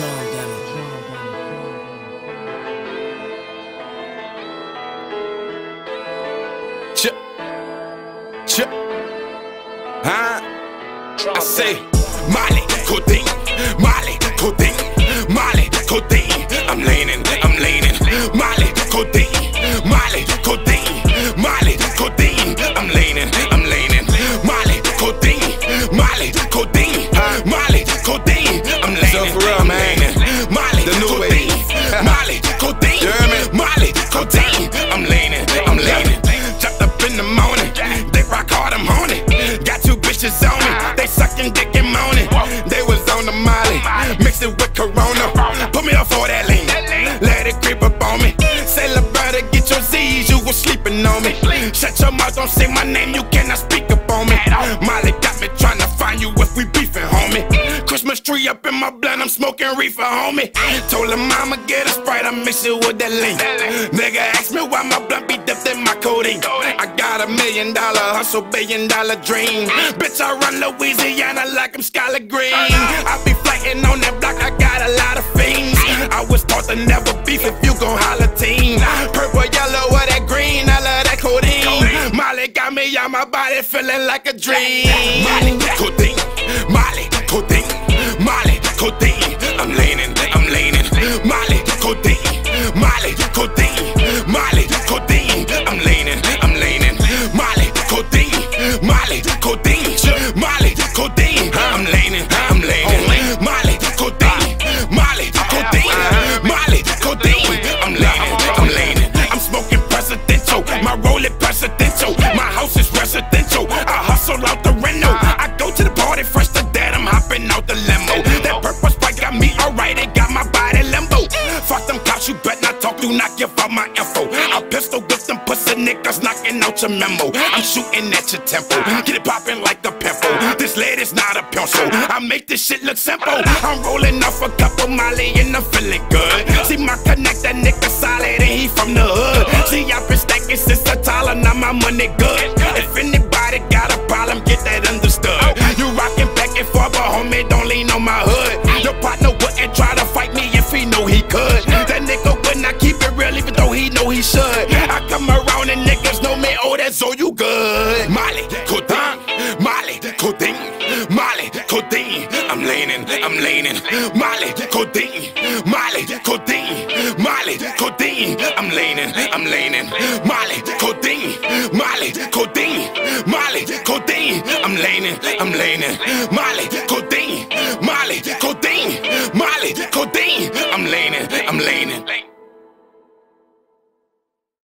Drum damage. Chip. Chip. Huh? I say, Molly, codeine, Molly, codeine, Molly, codeine. I'm leaning, I'm leaning, Molly, codeine, Molly, codeine, So for real, man. Molly, The new codeine. Molly, codeine, You hear me? Molly, codeine. I'm leaning, I'm leaning. Jumped up in the morning, they rock hard, I'm on it. Got two bitches on me, they sucking dick and moaning. They was on the molly, mix it with Corona. Put me off all that lean, let it creep up on me. Say, la get your Z's, you was sleeping on me. Shut your mouth, don't say my name, you cannot speak up on me. Molly got me trying to find you if we. Christmas tree up in my blood, I'm smoking reefer, homie. Told her mama get a sprite, I mix it with that lean. Nigga asked me why my blunt be dipped in my codeine. I got a million dollar hustle, billion dollar dream. Bitch, I run Louisiana like I'm Skylar Green. I be fighting on that block, I got a lot of fiends. I was taught to never beef if you gon' holler team. Purple, yellow, or that green, I love that codeine. Molly got me on my body feeling like a dream. Molly, codeine, Do not give out my info. I pistol with them pussy niggas knocking out your memo. I'm shooting at your temple. Get it popping like a pimple. This lady's not a pencil. I make this shit look simple. I'm rolling off a couple Molly and I'm feeling good. See my connect, that nigga solid and niggas know me, oh, that's all you good. Molly, codeine, Molly, codeine, Molly, codeine. I'm leaning, I'm leaning, Molly, codeine, Molly, codeine, Molly, codeine. I'm leaning, I'm leaning, Molly, codeine, Molly, codeine, Molly, codeine. I'm leaning, I'm leaning, Molly, codeine, Molly, codeine, Molly, codeine. I'm leaning, I'm leaning.